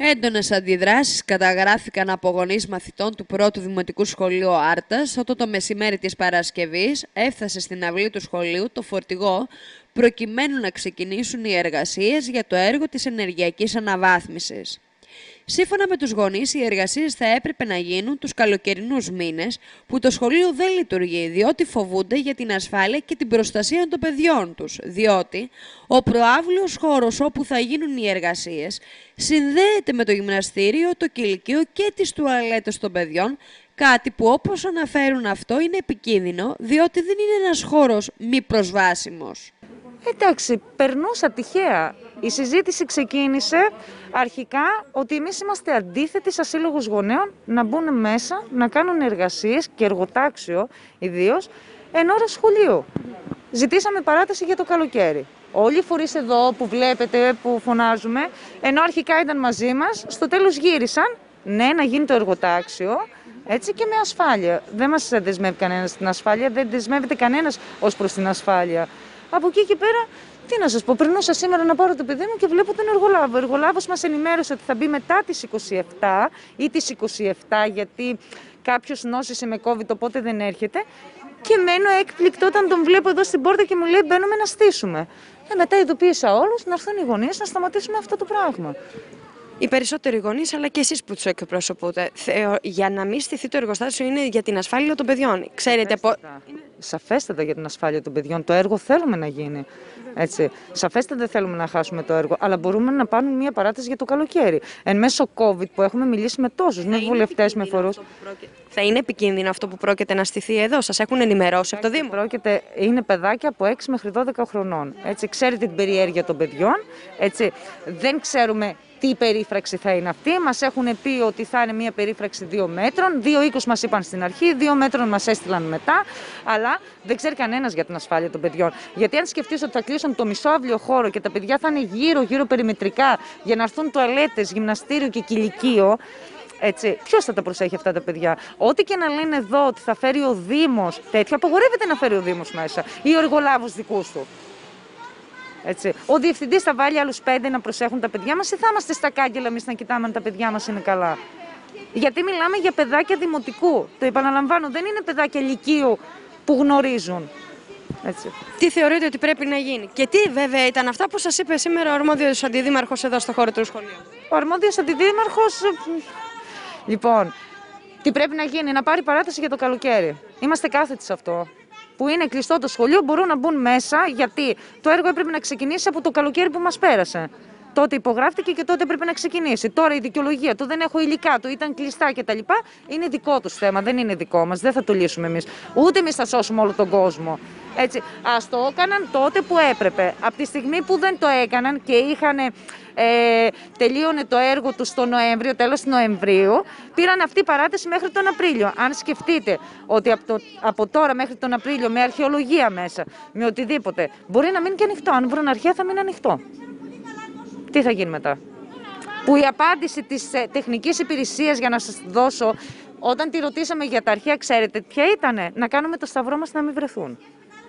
Έντονες αντιδράσεις καταγράφηκαν από γονείς μαθητών του πρώτου Δημοτικού Σχολείου Άρτας όταν το μεσημέρι της Παρασκευής έφτασε στην αυλή του σχολείου το φορτηγό προκειμένου να ξεκινήσουν οι εργασίες για το έργο της ενεργειακής αναβάθμισης. Σύμφωνα με τους γονείς, οι εργασίες θα έπρεπε να γίνουν τους καλοκαιρινούς μήνες που το σχολείο δεν λειτουργεί, διότι φοβούνται για την ασφάλεια και την προστασία των παιδιών τους, διότι ο προάβλιος χώρος όπου θα γίνουν οι εργασίες συνδέεται με το γυμναστήριο, το κηλικείο και τις τουαλέτες των παιδιών, κάτι που όπως αναφέρουν αυτό είναι επικίνδυνο, διότι δεν είναι ένας χώρος μη προσβάσιμος. Εντάξει, περνούσα τυχαία. Η συζήτηση ξεκίνησε αρχικά ότι εμείς είμαστε αντίθετοι σαν σύλλογος γονέων να μπουν μέσα, να κάνουν εργασίες και εργοτάξιο ιδίως εν ώρα σχολείου. Ζητήσαμε παράταση για το καλοκαίρι. Όλοι οι φορείς εδώ που βλέπετε, που φωνάζουμε, ενώ αρχικά ήταν μαζί μας, στο τέλος γύρισαν, ναι, να γίνει το εργοτάξιο, έτσι και με ασφάλεια. Δεν μας δεσμεύει κανένας στην ασφάλεια, δεν δεσμεύεται κανένας ως προς την ασφάλεια. Από εκεί και πέρα, τι να σας πω, περνούσα σήμερα να πάρω το παιδί μου και βλέπω τον εργολάβο. Ο εργολάβος μας ενημέρωσε ότι θα μπει μετά τις 27 ή τις 27, γιατί κάποιος νόσησε με COVID, οπότε δεν έρχεται. Και μένω έκπληκτο όταν τον βλέπω εδώ στην πόρτα και μου λέει: Μπαίνουμε να στήσουμε. Ε, μετά ειδοποίησα όλους να έρθουν οι γονείς να σταματήσουμε αυτό το πράγμα οι περισσότεροι γονείς, αλλά και εσείς που τους εκπροσωπούτε. Για να μην στηθεί το εργοστάσιο είναι για την ασφάλεια των παιδιών. Ξέρετε Σαφέστατα. Σαφέστατα για την ασφάλεια των παιδιών. Το έργο θέλουμε να γίνει. Έτσι. Σαφέστατα δεν θέλουμε να χάσουμε το έργο, αλλά μπορούμε να πάρουμε μια παράταση για το καλοκαίρι. Εν μέσω COVID που έχουμε μιλήσει με τόσους, με βουλευτές, με φορούς. Θα είναι επικίνδυνο αυτό που πρόκειται να στηθεί εδώ, σας έχουν ενημερώσει από το Δήμο; Πρόκειται, είναι παιδάκια από 6 μέχρι 12 χρονών. Έτσι, ξέρετε την περιέργεια των παιδιών. Έτσι, δεν ξέρουμε τι περίφραξη θα είναι αυτή. Μας έχουν πει ότι θα είναι μια περίφραξη 2 μέτρων. 2,20 μας είπαν στην αρχή, 2 μέτρων μας έστειλαν μετά. Αλλά δεν ξέρει κανένας για την ασφάλεια των παιδιών. Γιατί αν σκεφτείς ότι θα κλείσουν το μισόαυλιο χώρο και τα παιδιά θα είναι γύρω-γύρω περιμετρικά για να έρθουν τουαλέτες, γυμναστήριο και κηλικείο. Έτσι, ποιος θα τα προσέχει αυτά τα παιδιά; Ό,τι και να λένε εδώ ότι θα φέρει ο Δήμος τέτοια, απογορεύεται να φέρει ο Δήμος μέσα ή ο εργολάβο δικούς του. Έτσι. Ο διευθυντής θα βάλει άλλους πέντε να προσέχουν τα παιδιά μας ή θα είμαστε στα κάγκελα εμείς να κοιτάμε αν τα παιδιά μας είναι καλά; Γιατί μιλάμε για παιδάκια δημοτικού. Το επαναλαμβάνω, δεν είναι παιδάκια λυκείου που γνωρίζουν. Έτσι. Τι θεωρείτε ότι πρέπει να γίνει; Και τι βέβαια ήταν αυτά που σας είπε σήμερα ο αρμόδιος αντιδήμαρχος εδώ στο χώρο του σχολείου; Ο αρμόδιος αντιδήμαρχος. Λοιπόν, τι πρέπει να γίνει, να πάρει παράταση για το καλοκαίρι. Είμαστε κάθετοι σε αυτό που είναι κλειστό το σχολείο μπορούν να μπουν μέσα γιατί το έργο έπρεπε να ξεκινήσει από το καλοκαίρι που μας πέρασε. Τότε υπογράφτηκε και τότε έπρεπε να ξεκινήσει. Τώρα η δικαιολογία του δεν έχω υλικά, του ήταν κλειστά κτλ. Είναι δικό τους θέμα, δεν είναι δικό μας. Δεν θα το λύσουμε εμείς. Ούτε εμείς θα σώσουμε όλο τον κόσμο. Έτσι. Α το έκαναν τότε που έπρεπε. Από τη στιγμή που δεν το έκαναν και είχαν. Ε, τελείωνε το έργο τους στο Νοέμβριο, τέλος Νοεμβρίου, πήραν αυτή η παράταση μέχρι τον Απρίλιο. Αν σκεφτείτε ότι από, το, από τώρα μέχρι τον Απρίλιο με αρχαιολογία μέσα, με οτιδήποτε, μπορεί να μείνει και ανοιχτό. Αν βρουν αρχαία θα μείνει ανοιχτό τι θα γίνει μετά; Που η απάντηση της ε, τεχνικής υπηρεσίας για να σας δώσω, όταν τη ρωτήσαμε για τα αρχαία, ξέρετε ποια ήτανε, να κάνουμε το σταυρό μας να μην βρεθούν.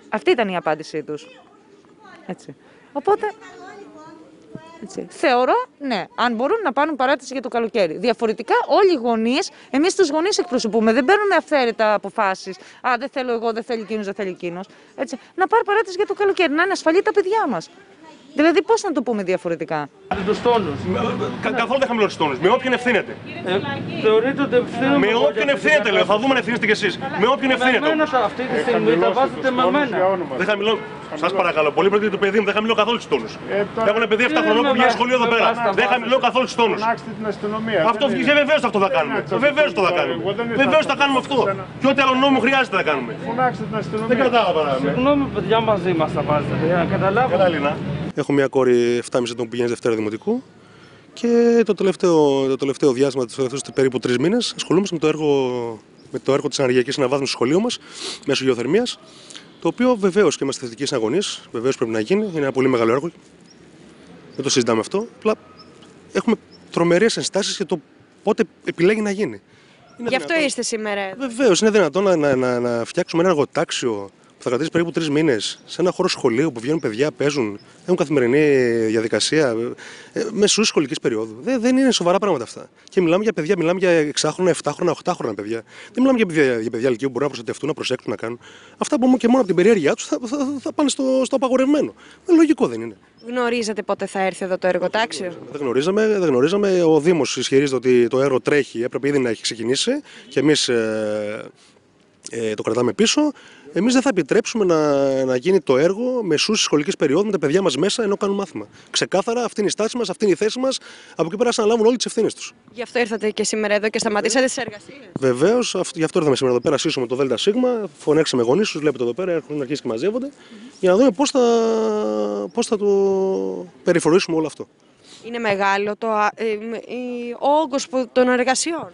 Αυτή ήταν η απάντησή τους. Έτσι. Οπότε, έτσι. Θεωρώ, ναι, αν μπορούν να πάρουν παράτηση για το καλοκαίρι. Διαφορετικά, όλοι οι γονείς, εμείς τους γονείς εκπροσωπούμε. Δεν παίρνουμε αυθαίρετα αποφάσεις. Α, δεν θέλω εγώ, δεν θέλει εκείνος, δεν θέλει εκείνος. Να πάρει παράτηση για το καλοκαίρι, να είναι ασφαλή τα παιδιά μας. Δηλαδή, πώς να το πούμε διαφορετικά; Τους τόνους. Καθόλου δεν χαμηλώσει τόνους. Με όποιον ευθύνεται. Ε, θεωρείτε ότι ευθύνεται. Με όποιον ευθύνεται, λέω. Θα δούμε αν ευθύνεστε κι εσείς. Με όποιον ευθύνεται. Με αυτή τη στιγμή τα βάζετε με μένα. Δεν χαμηλώ. Σας παρακαλώ πολύ, πρέπει το παιδί μου δεν χαμηλώ καθόλου του τόνους. Έχω ένα παιδί 7 χρονών που πηγαίνει σχολείο εδώ πέρα. Δεν χαμηλώ καθόλου του τόνους. Αυτό βγήκε βεβαίως αυτό θα κάνουμε. Βεβαίως το θα κάνουμε. Βεβαίως θα κάνουμε αυτό. Και ό,τι άλλο νόμο χρειάζεται να κάνουμε. Φωνάξτε την αστυνομία. Δεν κρατάω παράδειγμα. Συγγνώμη, παιδιά μαζί μας θα βάζετε. Καταλάβω. Έχω μια κόρη 7,5 ετών που πηγαίνει Δευτέρα Δημοτικού και το τελευταίο, το τελευταίο διάστημα, του τελευταίου περίπου τρεις μήνες, ασχολούμαστε με το έργο, με το έργο της ανεργειακή αναβάθμισης του σχολείου μας μέσω γεωθερμίας. Το οποίο βεβαίως και είμαστε θετικοί συναγωνείς, βεβαίως πρέπει να γίνει. Είναι ένα πολύ μεγάλο έργο. Δεν το συζητάμε αυτό. Απλά έχουμε τρομερές ενστάσεις για το πότε επιλέγει να γίνει. Είναι Γι' αυτό είστε σήμερα. Βεβαίως, είναι δυνατόν να, να, να, να φτιάξουμε ένα εργοτάξιο που θα κρατήσει περίπου τρεις μήνες σε ένα χώρο σχολείου που βγαίνουν παιδιά, παίζουν, έχουν καθημερινή διαδικασία, ε, μεσού σχολικής περίοδου. Δεν, δεν είναι σοβαρά πράγματα αυτά. Και μιλάμε για παιδιά, μιλάμε για 6χρονα, 7χρονα, 8χρονα παιδιά. Δεν μιλάμε για παιδιά, για παιδιά ηλικίου που μπορούν να προστατευτούν, να προσέξουν, να κάνουν. Αυτά που και μόνο από την περιέργειά τους θα, θα, θα, πάνε στο, στο απαγορευμένο. Ε, λογικό δεν είναι. Γνωρίζετε πότε θα έρθει εδώ το εργοτάξιο; Δεν γνωρίζαμε, δεν γνωρίζαμε. Ο Δήμος ισχυρίζεται ότι το έργο τρέχει, έπρεπε ήδη να έχει ξεκινήσει και εμείς ε, ε, το κρατάμε πίσω. Εμείς δεν θα επιτρέψουμε να, να γίνει το έργο μεσού τη σχολική περίοδου με τα παιδιά μας μέσα ενώ κάνουν μάθημα. Ξεκάθαρα αυτή είναι η στάση μας, αυτή είναι η θέση μας. Από εκεί πέρα, να λάβουν όλοι τις ευθύνες τους. Γι' αυτό ήρθατε και σήμερα εδώ και σταματήσατε τις εργασίες. Βεβαίως, γι' αυτό ήρθαμε σήμερα εδώ πέρα. Σύσσουμε το ΔΣ, φωνάξαμε γονείς τους, βλέπετε εδώ πέρα, έχουν αρχίσει και μαζεύονται, mm-hmm. για να δούμε πώς θα, πώς θα το περιφορήσουμε όλο αυτό. Είναι μεγάλο το, ε, ο όγκος των εργασιών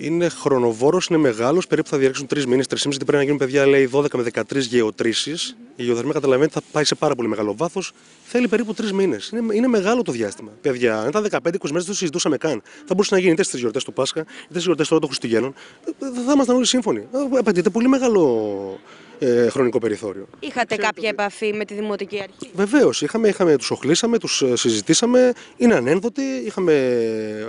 είναι χρονοβόρος, είναι μεγάλος. Περίπου θα διαρκέσουν τρεις μήνες, τρεις μήνε. Πρέπει να γίνουν παιδιά, λέει 12 με 13 γεωτρήσεις. Η γεωθερμία καταλαβαίνετε θα πάει σε πάρα πολύ μεγάλο βάθος. Θέλει περίπου τρεις μήνες. Είναι, είναι μεγάλο το διάστημα. Παιδιά, αν ήταν 15-20 μέρες δεν το συζητούσαμε καν. Θα μπορούσε να γίνει είτε στις γιορτές του Πάσχα, είτε στις γιορτές των Χριστουγέννων. Θα ήμασταν όλοι σύμφωνοι. Απαιτείται πολύ μεγάλο ε, χρονικό περιθώριο. Είχατε κάποια επαφή με τη Δημοτική Αρχή; Βεβαίως. Είχαμε, είχαμε, τους οχλήσαμε, τους ε, συζητήσαμε. Είναι ανένδοτοι. Είχαμε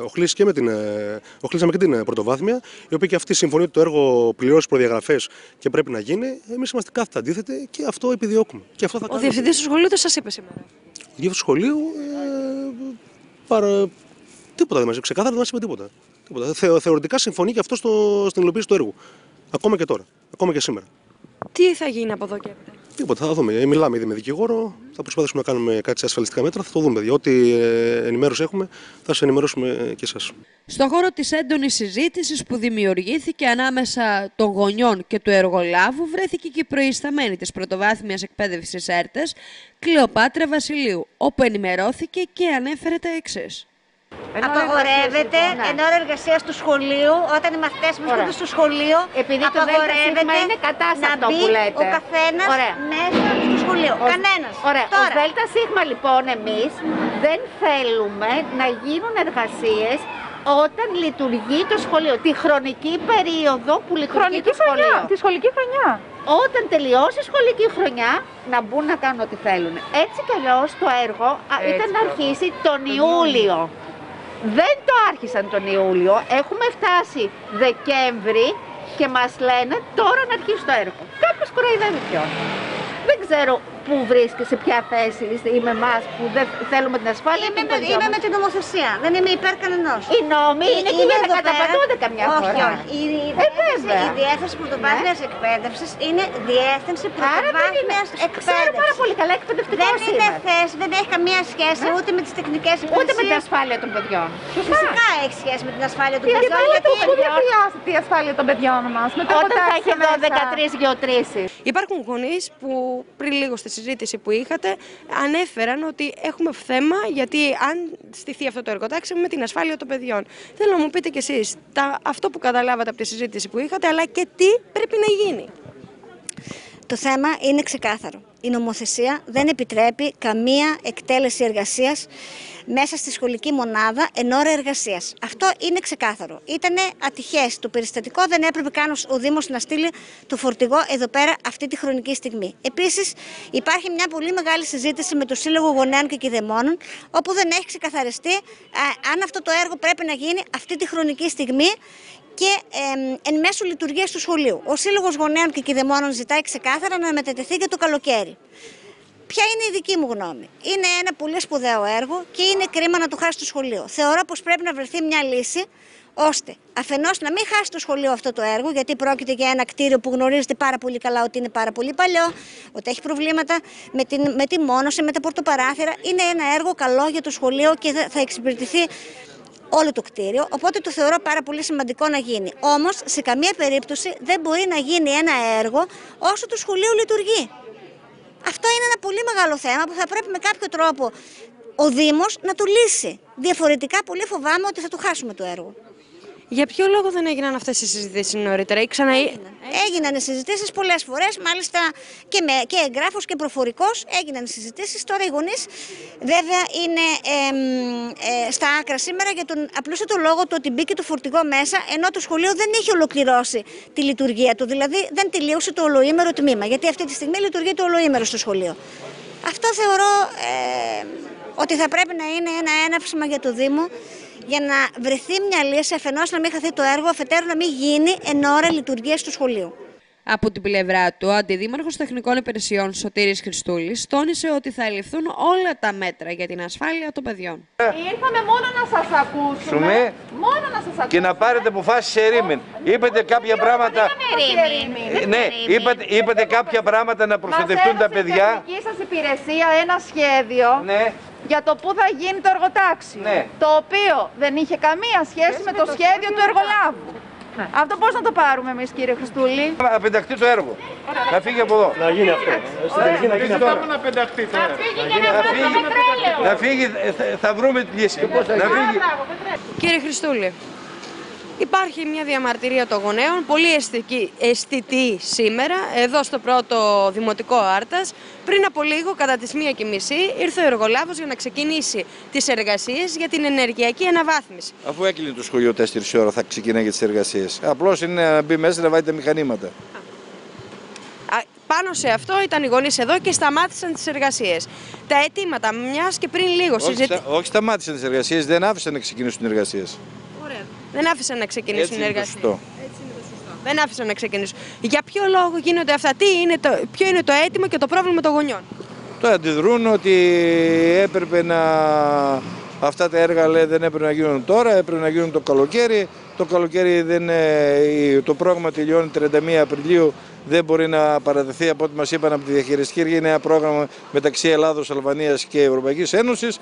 οχλήσει και με την, ε, οχλήσαμε και την ε, πρωτοβάθμια, η οποία και αυτή συμφωνεί ότι το έργο πληρώσει προδιαγραφές και πρέπει να γίνει. Εμείς είμαστε κάθετα αντίθετοι και αυτό επιδιώκουμε. Και αυτό θα Ο διευθυντής του σχολείου δεν σας είπε σήμερα. Ο διευθυντής του σχολείου. Ε, παρα... Τίποτα δεν μας είπε. Ξεκάθαρα δεν μας είπε τίποτα. τίποτα. Θεω, θεωρητικά συμφωνεί και αυτό στο, στην υλοποίηση του έργου. Ακόμα και τώρα. Ακόμα και σήμερα. Τι θα γίνει από εδώ και έπειτα; Τίποτα, θα δούμε. Ε, μιλάμε ήδη με δικηγόρο. Θα προσπαθήσουμε να κάνουμε κάτι σε ασφαλιστικά μέτρα. Θα το δούμε. Διότι ε, ενημέρωση έχουμε, θα σα ενημερώσουμε και εσάς. Στον χώρο της έντονης συζήτησης που δημιουργήθηκε ανάμεσα των γονιών και του εργολάβου, βρέθηκε και η προϊσταμένη της πρωτοβάθμιας εκπαίδευσης ΕΡΤΕ, Κλεοπάτρα Βασιλείου, όπου ενημερώθηκε και ανέφερε τα εξής. Απαγορεύεται ναι. εν ώρα εργασίας του σχολείου, όταν οι μαθητέ βρίσκονται στο σχολείο, Επειδή απαγορεύεται το είναι κατά να αυτό μπει που λέτε. ο καθένας μέσα στο σχολείο. Κανένας. Ωραία. Τώρα. Ως Δέλτα Σίγμα λοιπόν εμείς δεν θέλουμε να γίνουν εργασίες όταν λειτουργεί το σχολείο, τη χρονική περίοδο που λειτουργεί χρονική το σχολείο. Χρονιά, τη σχολική χρονιά. Όταν τελειώσει η σχολική χρονιά, να μπουν να κάνουν ό,τι θέλουν. Έτσι κι αλλιώς το έργο Έτσι ήταν να αρχίσει τον Ιούλιο. Δεν το άρχισαν τον Ιούλιο, έχουμε φτάσει Δεκέμβρη και μας λένε τώρα να αρχίσει το έργο. Κάποιος κοροϊδεύει ποιον. Δεν ξέρω πού βρίσκεσαι, σε ποια θέση είστε ή με εμάς που δεν θέλουμε την ασφάλεια. Είμαι, με, είμαι με την νομοθεσία. Δεν είμαι υπέρ κανενός. Οι νόμοι είναι εκεί για να καταπατούνται καμιά όχι, φορά. Όχι, η, η, ε, η διεύθυνση πρωτοβάθμια ναι. εκπαίδευσης είναι διεύθυνση πρωτοβάθμια εκπαίδευση. Ξέρω πάρα πολύ καλά εκπαιδευτικός Δεν είναι θέση, δεν έχει καμία σχέση ναι. ούτε με τις τεχνικές υπηρεσίε. Ούτε με την ασφάλεια των παιδιών. Φυσικά έχει σχέση με την ασφάλεια των παιδιών. Γιατί δεν χρειάζεται η ασφάλεια των παιδιών μας. Όταν θα έχει 13 γεωτρήσεις. Υπάρχουν γονείς που πριν λίγο στη συζήτηση που είχατε ανέφεραν ότι έχουμε θέμα γιατί αν στηθεί αυτό το εργοτάξιο με την ασφάλεια των παιδιών. Θέλω να μου πείτε κι εσείς αυτό που καταλάβατε από τη συζήτηση που είχατε αλλά και τι πρέπει να γίνει; Το θέμα είναι ξεκάθαρο. Η νομοθεσία δεν επιτρέπει καμία εκτέλεση εργασίας μέσα στη σχολική μονάδα εν ώρα εργασίας. Αυτό είναι ξεκάθαρο. Ήταν ατυχές το περιστατικό, δεν έπρεπε καν ο Δήμος να στείλει το φορτηγό εδώ πέρα αυτή τη χρονική στιγμή. Επίσης, υπάρχει μια πολύ μεγάλη συζήτηση με το Σύλλογο Γονέων και Κηδεμόνων, όπου δεν έχει ξεκαθαριστεί αν αυτό το έργο πρέπει να γίνει αυτή τη χρονική στιγμή και ε, εν μέσω λειτουργίας του σχολείου. Ο Σύλλογος Γονέων και Κηδεμόνων ζητάει ξεκάθαρα να μετατεθεί και το καλοκαίρι. Ποια είναι η δική μου γνώμη; Είναι ένα πολύ σπουδαίο έργο και είναι κρίμα να το χάσει το σχολείο. Θεωρώ πως πρέπει να βρεθεί μια λύση ώστε αφενός να μην χάσει το σχολείο αυτό το έργο, γιατί πρόκειται για ένα κτίριο που γνωρίζετε πάρα πολύ καλά ότι είναι πάρα πολύ παλιό, ότι έχει προβλήματα με, την, με τη μόνωση, με τα πορτοπαράθυρα. Είναι ένα έργο καλό για το σχολείο και θα εξυπηρετηθεί όλο το κτίριο, οπότε το θεωρώ πάρα πολύ σημαντικό να γίνει. Όμως, σε καμία περίπτωση δεν μπορεί να γίνει ένα έργο όσο το σχολείο λειτουργεί. Αυτό είναι ένα πολύ μεγάλο θέμα που θα πρέπει με κάποιο τρόπο ο Δήμος να το λύσει. Διαφορετικά πολύ φοβάμαι ότι θα το χάσουμε το έργο. Για ποιο λόγο δεν έγιναν αυτές οι συζητήσεις νωρίτερα, ή ξανα... Έγιναν συζητήσεις πολλές φορές, μάλιστα και, με, και εγγράφος και προφορικός έγιναν συζητήσεις. Τώρα οι γονείς, βέβαια, είναι εμ, ε, στα άκρα σήμερα για τον απλούστατο λόγο του ότι μπήκε το φορτηγό μέσα, ενώ το σχολείο δεν είχε ολοκληρώσει τη λειτουργία του. Δηλαδή, δεν τελείωσε το ολοήμερο τμήμα. Γιατί αυτή τη στιγμή λειτουργεί το ολοήμερο στο σχολείο. Αυτό θεωρώ ε, ότι θα πρέπει να είναι ένα έναυσμα για το Δήμο για να βρεθεί μια λύση αφενός να μην χαθεί το έργο, αφετέρου να μην γίνει εν ώρα λειτουργίας του σχολείου. Από την πλευρά του, ο Αντιδήμαρχο Τεχνικών Υπηρεσιών Σωτήρης Χριστούλη τόνισε ότι θα ληφθούν όλα τα μέτρα για την ασφάλεια των παιδιών. Ήρθαμε μόνο να σας ακούσουμε. Σουμέ. Μόνο να σας ακούσουμε. και να πάρετε αποφάσει σε ρήμην. Είπατε κάποια πράγματα. Ε, Ναι, είπατε, είπατε κάποια πράγματα να προστατευτούν τα παιδιά. Μας έδωσε η σας υπηρεσία ένα σχέδιο Ναι. Για το πού θα γίνει το εργοτάξιο. Ναι. Το οποίο δεν είχε καμία σχέση με το σχέδιο του εργολάβου. Αυτό πώς να το πάρουμε εμείς κύριε Χριστούλη; Να πενταχτεί το έργο. Να φύγει από εδώ. Να γίνει αυτό. Στην τελική να γίνει αυτό. Να φύγει, να φύγει ε, θα- θα βρούμε τη λύση. Να φύγει. Κύριε Χριστούλη, υπάρχει μια διαμαρτυρία των γονέων, πολύ αισθητική, αισθητή σήμερα, εδώ στο πρώτο Δημοτικό Άρτας. Πριν από λίγο, κατά τις μία και μισή, ήρθε ο εργολάβος για να ξεκινήσει τις εργασίες για την ενεργειακή αναβάθμιση. Αφού έκλεινε το σχολείο 4 ώρα θα ξεκινάει τις εργασίες. Απλώς είναι να μπει μέσα να βάλει τα μηχανήματα. Α, Πάνω σε αυτό ήταν οι γονείς εδώ και σταμάτησαν τις εργασίες. Τα αιτήματα, μιας και πριν λίγο Όχι, συζητή... στα, όχι σταμάτησαν τις εργασίες, δεν άφησαν να ξεκινήσουν οι εργασίες. Δεν άφησαν να ξεκινήσουν Έτσι οι είναι το εργασίες. σωστό. Δεν άφησαν να ξεκινήσουν. Για ποιο λόγο γίνονται αυτά, τι είναι το, ποιο είναι το αίτημα και το πρόβλημα των γονιών; Τώρα αντιδρούν ότι έπρεπε να. Αυτά τα έργα λέει, δεν έπρεπε να γίνουν τώρα, έπρεπε να γίνουν το καλοκαίρι. Το καλοκαίρι δεν, ε, το πρόγραμμα τελειώνει 31 Απριλίου, δεν μπορεί να παρατεθεί από ό,τι μας είπαν από τη διαχειριστική αρχή. Είναι ένα πρόγραμμα μεταξύ Ελλάδος, Αλβανίας και Ευρωπαϊκής Ένωσης.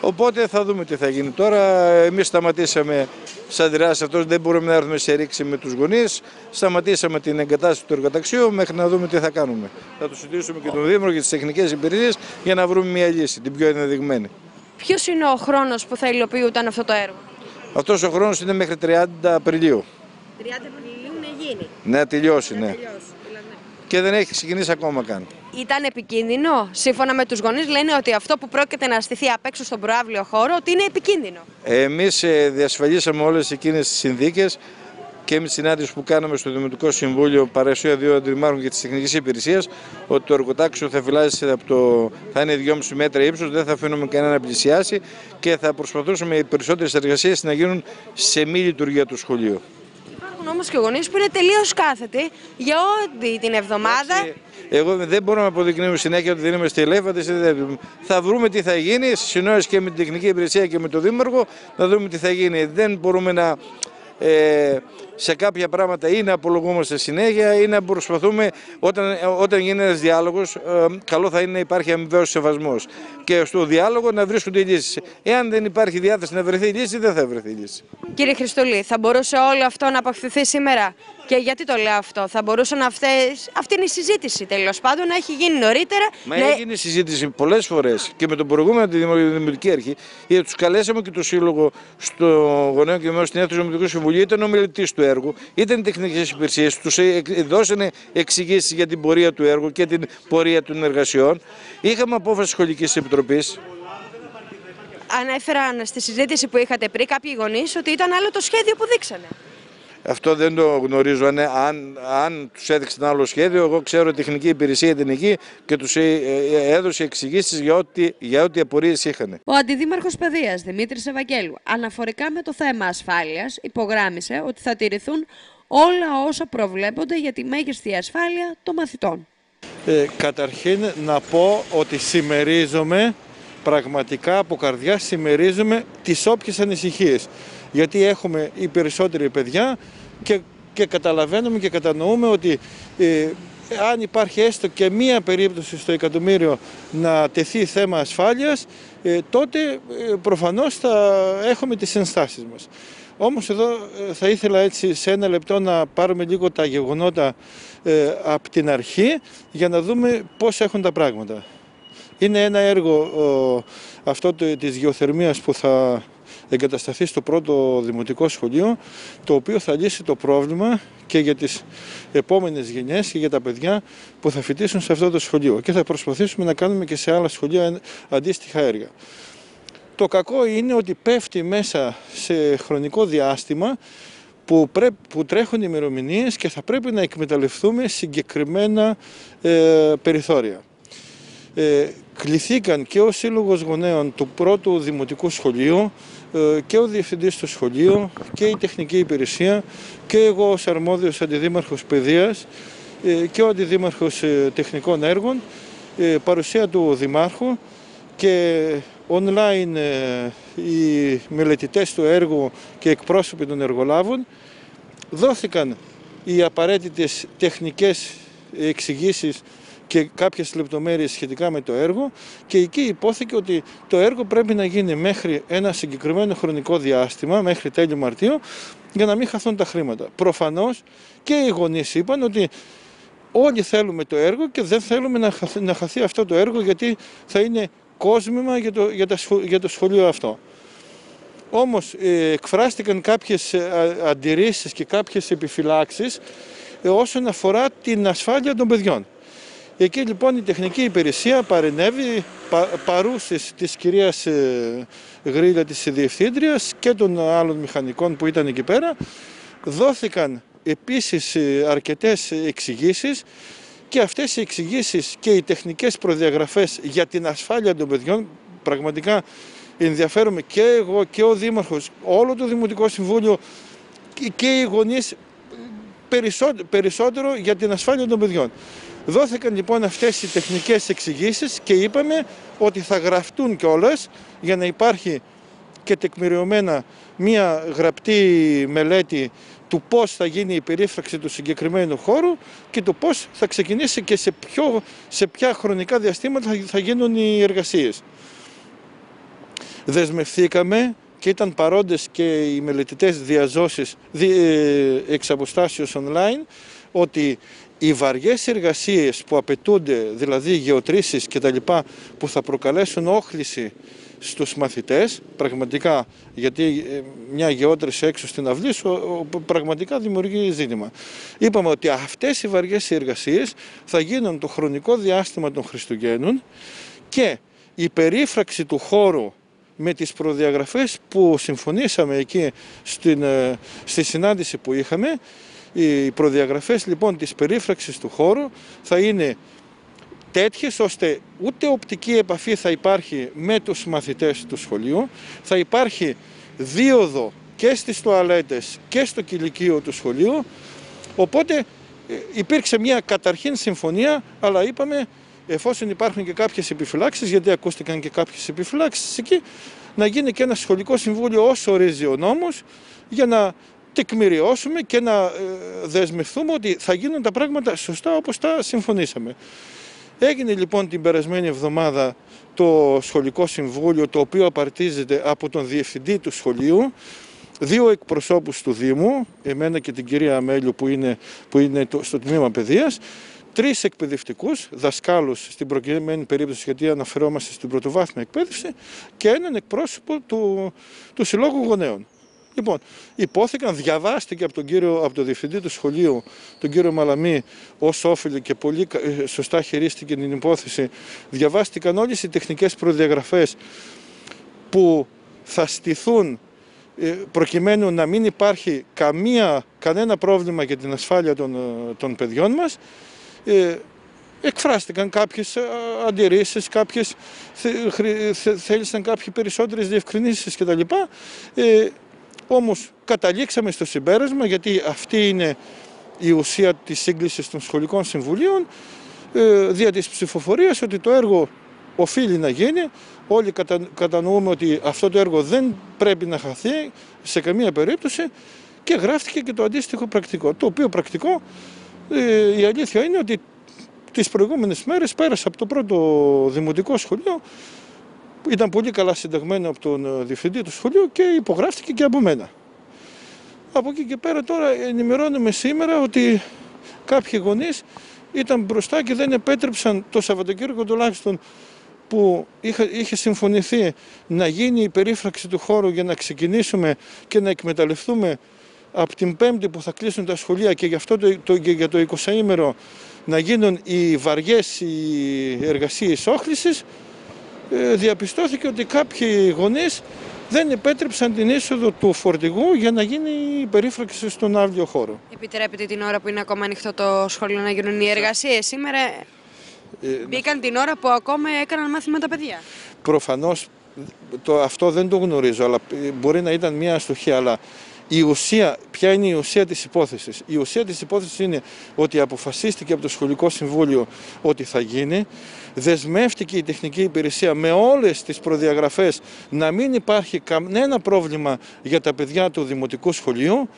Οπότε θα δούμε τι θα γίνει τώρα. Εμείς σταματήσαμε σαν δράση αυτός, δεν μπορούμε να έρθουμε σε ρήξη με τους γονείς. Σταματήσαμε την εγκατάσταση του εργοταξίου μέχρι να δούμε τι θα κάνουμε. Θα το συζητήσουμε και τον Δήμο και τις τεχνικές υπηρεσίες για να βρούμε μια λύση, την πιο ενδεδειγμένη. Ποιος είναι ο χρόνος που θα υλοποιούταν αυτό το έργο; Αυτός ο χρόνος είναι μέχρι 30 Απριλίου. 30 Απριλίου να γίνει. Να τελειώσει, ναι. Και δεν έχει ξεκινήσει ακόμα καν. Ήταν επικίνδυνο; Σύμφωνα με τους γονείς, λένε ότι αυτό που πρόκειται να στηθεί απ' έξω στον προάβλιο χώρο ότι είναι επικίνδυνο. Εμείς ε, διασφαλίσαμε όλες εκείνες τις συνθήκες και με τη συνάντηση που κάναμε στο Δημοτικό Συμβούλιο παρουσία δύο αντιμάρχων και της τεχνικής υπηρεσίας ότι το εργοτάξιο θα φυλάσει από το. θα είναι 2,5 μέτρα ύψος, δεν θα αφήνουμε κανένα να πλησιάσει και θα προσπαθούσαμε οι περισσότερες εργασίες να γίνουν σε μη λειτουργία του σχολείου. Υπάρχουν όμως και γονείς που είναι τελείως κάθετοι για όλη την εβδομάδα. Εγώ δεν μπορώ να αποδεικνύουμε συνέχεια ότι δεν είμαστε ελέφαντε. Θα βρούμε τι θα γίνει, σε συνόηση και με την τεχνική υπηρεσία και με τον Δήμαρχο, να δούμε τι θα γίνει. Δεν μπορούμε να ε, σε κάποια πράγματα ή να απολογούμαστε συνέχεια ή να προσπαθούμε όταν, όταν γίνει ένας διάλογος, καλό θα είναι να υπάρχει αμοιβαίος σεβασμός. Και στο διάλογο να βρίσκονται λύσεις. Εάν δεν υπάρχει διάθεση να βρεθεί λύση, δεν θα βρεθεί λύση. Κύριε Χριστολή, θα μπορούσε όλο αυτό να αποφευθεί σήμερα; Και γιατί το λέω αυτό, θα μπορούσε να αυτές, αυτή είναι η συζήτηση τέλος πάντων να έχει γίνει νωρίτερα. Μα να- έγινε συζήτηση πολλές φορές και με τον προηγούμενο τη Δημο- Δημοτική Αρχή, γιατί τους καλέσαμε και το Σύλλογο στο Γονέο και Μέο στην αίθουσα του Δημοτικού Συμβουλίου, ήταν ο μελετή του έργου, ήταν οι τεχνικές υπηρεσίες, τους δώσανε εξηγήσεις για την πορεία του έργου και την πορεία των εργασιών. Είχαμε απόφαση σχολικής επιτροπής. Ανέφεραν στη συζήτηση που είχατε πριν κάποιοι γονείς ότι ήταν άλλο το σχέδιο που δείξανε. Αυτό δεν το γνωρίζω. Αν, αν, αν τους έδειξε ένα άλλο σχέδιο, εγώ ξέρω ότι η τεχνική υπηρεσία ήταν εκεί και τους έδωσε εξηγήσεις για ό,τι, για ό,τι απορίες είχαν. Ο Αντιδήμαρχος Παιδείας Δημήτρης Ευαγγέλου, αναφορικά με το θέμα ασφάλειας, υπογράμμισε ότι θα τηρηθούν όλα όσα προβλέπονται για τη μέγιστη ασφάλεια των μαθητών. Ε, καταρχήν να πω ότι συμμερίζομαι, πραγματικά από καρδιά συμμερίζομαι τις όποιες ανησυχίες. Γιατί έχουμε οι περισσότεροι παιδιά και, και καταλαβαίνουμε και κατανοούμε ότι ε, αν υπάρχει έστω και μία περίπτωση στο εκατομμύριο να τεθεί θέμα ασφάλειας, ε, τότε ε, προφανώς θα έχουμε τις ενστάσεις μας. Όμως εδώ ε, θα ήθελα έτσι σε ένα λεπτό να πάρουμε λίγο τα γεγονότα ε, από την αρχή για να δούμε πώς έχουν τα πράγματα. Είναι ένα έργο ο, αυτό το, της γεωθερμίας που θα εγκατασταθεί στο πρώτο δημοτικό σχολείο, το οποίο θα λύσει το πρόβλημα και για τις επόμενες γενιές και για τα παιδιά που θα φοιτήσουν σε αυτό το σχολείο. Και θα προσπαθήσουμε να κάνουμε και σε άλλα σχολεία αντίστοιχα έργα. Το κακό είναι ότι πέφτει μέσα σε χρονικό διάστημα που, που τρέχουν ημερομηνίες και θα πρέπει να εκμεταλλευτούμε συγκεκριμένα ε, περιθώρια. Ε, κληθήκαν και ο Σύλλογος Γονέων του πρώτου Δημοτικού Σχολείου ε, και ο Διευθυντής του Σχολείου και η Τεχνική Υπηρεσία και εγώ ως αρμόδιος Αντιδήμαρχος Παιδείας ε, και ο Αντιδήμαρχος ε, Τεχνικών Έργων παρουσία του Δημάρχου και online οι μελετητές του έργου και εκπρόσωποι των εργολάβων δόθηκαν οι απαραίτητες τεχνικές εξηγήσεις και κάποιες λεπτομέρειες σχετικά με το έργο και εκεί υπόθηκε ότι το έργο πρέπει να γίνει μέχρι ένα συγκεκριμένο χρονικό διάστημα, μέχρι τέλειο Μαρτίου, για να μην χαθούν τα χρήματα. Προφανώς και οι γονείς είπαν ότι όλοι θέλουμε το έργο και δεν θέλουμε να χαθεί, να χαθεί αυτό το έργο γιατί θα είναι κόσμημα για το, για, για το σχολείο αυτό. Όμως ε, εκφράστηκαν κάποιες ε, αντιρρήσεις και κάποιες επιφυλάξεις ε, όσον αφορά την ασφάλεια των παιδιών. Εκεί λοιπόν η τεχνική υπηρεσία παρενέβη πα, παρούσης της κυρίας ε, Γρήλα της Διευθύντριας και των άλλων μηχανικών που ήταν εκεί πέρα. Δόθηκαν επίσης ε, αρκετές εξηγήσεις και αυτές οι εξηγήσεις και οι τεχνικές προδιαγραφές για την ασφάλεια των παιδιών πραγματικά ενδιαφέρομαι και εγώ και ο Δήμαρχος, όλο το Δημοτικό Συμβούλιο και οι γονείς περισσότερο για την ασφάλεια των παιδιών. Δόθηκαν λοιπόν αυτές οι τεχνικές εξηγήσεις και είπαμε ότι θα γραφτούν κιόλας για να υπάρχει και τεκμηριωμένα μία γραπτή μελέτη του πώς θα γίνει η περίφραξη του συγκεκριμένου χώρου και του πώς θα ξεκινήσει και σε, ποιο, σε ποια χρονικά διαστήματα θα γίνουν οι εργασίες. Δεσμευθήκαμε και ήταν παρόντες και οι μελετητές διαζώσεις ε, εξ online ότι οι βαριές εργασίες που απαιτούνται, δηλαδή γεωτρήσεις και τα λοιπά, που θα προκαλέσουν όχληση στους μαθητές, πραγματικά, γιατί ε, μια γεώτρηση έξω στην αυλή σου πραγματικά δημιουργεί ζήτημα. Είπαμε ότι αυτές οι βαριές εργασίες θα γίνουν το χρονικό διάστημα των Χριστουγέννων και η περίφραξη του χώρου με τις προδιαγραφές που συμφωνήσαμε εκεί στην, ε, στη συνάντηση που είχαμε οι προδιαγραφές λοιπόν της περίφραξης του χώρου θα είναι τέτοιες ώστε ούτε οπτική επαφή θα υπάρχει με τους μαθητές του σχολείου, θα υπάρχει δίωδο και στις τουαλέτες και στο κηλικείο του σχολείου, οπότε ε, υπήρξε μια καταρχήν συμφωνία, αλλά είπαμε εφόσον υπάρχουν και κάποιες επιφυλάξεις, γιατί ακούστηκαν και κάποιες επιφυλάξεις εκεί, να γίνει και ένα σχολικό συμβούλιο όσο ορίζει ο νόμος, για να τεκμηριώσουμε και να ε, δεσμευτούμε ότι θα γίνουν τα πράγματα σωστά όπως τα συμφωνήσαμε. Έγινε λοιπόν την περασμένη εβδομάδα το σχολικό συμβούλιο το οποίο απαρτίζεται από τον διευθυντή του σχολείου δύο εκπροσώπους του Δήμου, εμένα και την κυρία Αμέλου που είναι, που είναι στο τμήμα παιδείας, τρεις εκπαιδευτικούς, δασκάλους στην προκειμένη περίπτωση γιατί αναφερόμαστε στην πρωτοβάθμια εκπαίδευση και έναν εκπρόσωπο του, του Συλλόγου Γονέων. Λοιπόν, υπόθηκαν, διαβάστηκε από τον, κύριο, από τον διευθυντή του σχολείου, τον κύριο Μαλαμή, ως όφιλε και πολύ ε, σωστά χειρίστηκε την υπόθεση. Διαβάστηκαν όλες οι τεχνικές προδιαγραφές που θα στηθούν ε, προκειμένου να μην υπάρχει καμία, κανένα πρόβλημα για την ασφάλεια των, ε, των παιδιών μας. Ε, εκφράστηκαν κάποιες αντιρρήσεις, κάποιες θέλησαν κάποιοι περισσότερες διευκρινήσεις κτλ. Ε, όμως καταλήξαμε στο συμπέρασμα, γιατί αυτή είναι η ουσία της σύγκλησης των σχολικών συμβουλίων, ε, δια της ψηφοφορίας ότι το έργο οφείλει να γίνει. Όλοι κατανοούμε ότι αυτό το έργο δεν πρέπει να χαθεί σε καμία περίπτωση και γράφτηκε και το αντίστοιχο πρακτικό. Το οποίο πρακτικό ε, η αλήθεια είναι ότι τις προηγούμενες μέρες πέρασε από το πρώτο δημοτικό σχολείο ήταν πολύ καλά συνταγμένο από τον ε, διευθυντή του σχολείου και υπογράφτηκε και από μένα. Από εκεί και πέρα τώρα ενημερώνουμε σήμερα ότι κάποιοι γονείς ήταν μπροστά και δεν επέτρεψαν το Σαββατοκύριακο τουλάχιστον που είχε, είχε συμφωνηθεί να γίνει η περίφραξη του χώρου για να ξεκινήσουμε και να εκμεταλλευτούμε από την Πέμπτη που θα κλείσουν τα σχολεία και για, αυτό το, το, και για το 20 ήμερο να γίνουν οι βαριές οι εργασίες όχλησης, ε, διαπιστώθηκε ότι κάποιοι γονείς δεν επέτρεψαν την είσοδο του φορτηγού για να γίνει η περίφραξη στον άβλιο χώρο. Επιτρέπετε την ώρα που είναι ακόμα ανοιχτό το σχολείο να γίνουν οι εργασίες. Σήμερα; Ε, μπήκαν την ώρα που ακόμα έκαναν μάθημα τα παιδιά. προφανώς το, αυτό δεν το γνωρίζω, αλλά ε, μπορεί να ήταν μια αστοχία, αλλά η ουσία, ποια είναι η ουσία της υπόθεσης. Η ουσία της υπόθεσης είναι ότι αποφασίστηκε από το Σχολικό Συμβούλιο ότι θα γίνει, δεσμεύτηκε η τεχνική υπηρεσία με όλες τις προδιαγραφές να μην υπάρχει κανένα πρόβλημα για τα παιδιά του Δημοτικού Σχολείου,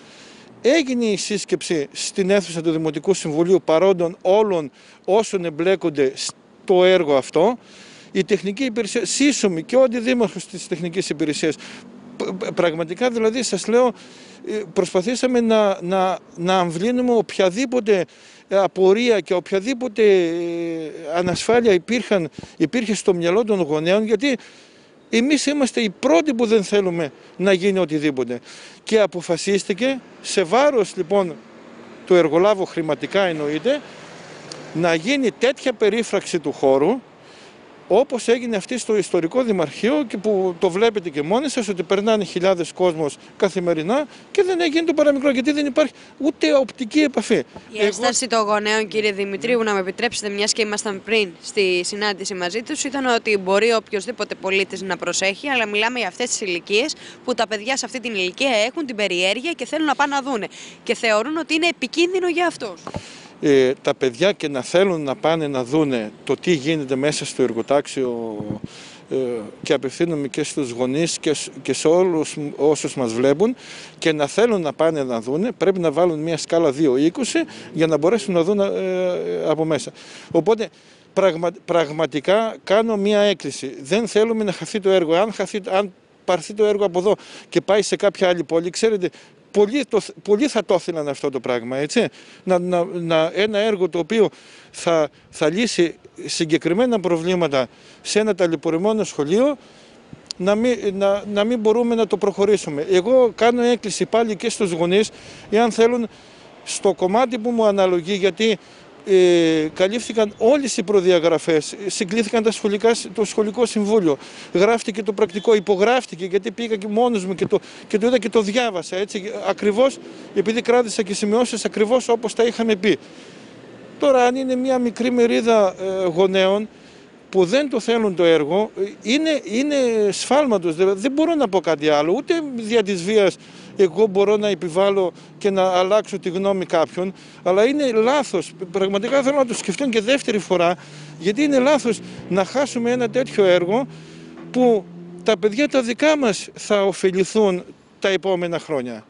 Έγινε η σύσκεψη στην αίθουσα του Δημοτικού Συμβουλίου παρόντων όλων όσων εμπλέκονται στο έργο αυτό. Η τεχνική υπηρεσία, σύσσωμη και ο αντιδήμαρχος της τεχνικής υπηρεσίας, π- πραγματικά δηλαδή σας λέω, ε, προσπαθήσαμε να, να, να αμβλύνουμε οποιαδήποτε απορία και οποιαδήποτε ε, ανασφάλεια υπήρχαν, υπήρχε στο μυαλό των γονέων, γιατί εμείς είμαστε οι πρώτοι που δεν θέλουμε να γίνει οτιδήποτε. Και αποφασίστηκε, σε βάρος λοιπόν του εργολάβου χρηματικά εννοείται, να γίνει τέτοια περίφραξη του χώρου, όπως έγινε αυτή στο ιστορικό δημαρχείο και που το βλέπετε και μόνοι σας ότι περνάνε χιλιάδες κόσμος καθημερινά και δεν έγινε το παραμικρό γιατί δεν υπάρχει ούτε οπτική επαφή. Η ένσταση των γονέων, κύριε Δημητρίου, να με επιτρέψετε, μιας και ήμασταν πριν στη συνάντηση μαζί τους, ήταν ότι μπορεί οποιοδήποτε πολίτης να προσέχει, αλλά μιλάμε για αυτές τις ηλικίες που τα παιδιά σε αυτή την ηλικία έχουν την περιέργεια και θέλουν να πάνε να δούνε. Και θεωρούν ότι είναι επικίνδυνο για αυτούς. Ε, τα παιδιά και να θέλουν να πάνε να δούνε το τι γίνεται μέσα στο εργοτάξιο ε, και απευθύνομαι και στους γονείς και, σ- και σε όλους μ- όσους μας βλέπουν και να θέλουν να πάνε να δούνε πρέπει να βάλουν μια σκάλα 2-20 για να μπορέσουν να δουν ε, από μέσα. Οπότε πραγμα, πραγματικά κάνω μια έκκληση. Δεν θέλουμε να χαθεί το έργο. Αν, χαθεί, αν πάρθει το έργο από εδώ και πάει σε κάποια άλλη πόλη, ξέρετε, πολλοί, το, πολλοί θα το ήθελαν αυτό το πράγμα, έτσι. Να, να, να, ένα έργο το οποίο θα, θα λύσει συγκεκριμένα προβλήματα σε ένα ταλαιπωρημένο σχολείο, να μην, να, να μην μπορούμε να το προχωρήσουμε. Εγώ κάνω έκκληση πάλι και στους γονείς, εάν θέλουν στο κομμάτι που μου αναλογεί, γιατί ε, καλύφθηκαν όλες οι προδιαγραφές, συγκλήθηκαν τα σχολικά, το σχολικό συμβούλιο, γράφτηκε το πρακτικό, υπογράφτηκε γιατί πήγα και μόνος μου και το, και το είδα και το διάβασα έτσι, ακριβώς επειδή κράτησα και σημειώσεις ακριβώς όπως τα είχαμε πει. Τώρα αν είναι μια μικρή μερίδα ε, γονέων που δεν το θέλουν το έργο, ε, είναι, είναι σφάλματος, δηλαδή δεν μπορώ να πω κάτι άλλο, ούτε δια της βίας εγώ μπορώ να επιβάλλω και να αλλάξω τη γνώμη κάποιον, αλλά είναι λάθος, πραγματικά θέλω να το σκεφτώ και δεύτερη φορά, γιατί είναι λάθος να χάσουμε ένα τέτοιο έργο που τα παιδιά τα δικά μας θα ωφεληθούν τα επόμενα χρόνια.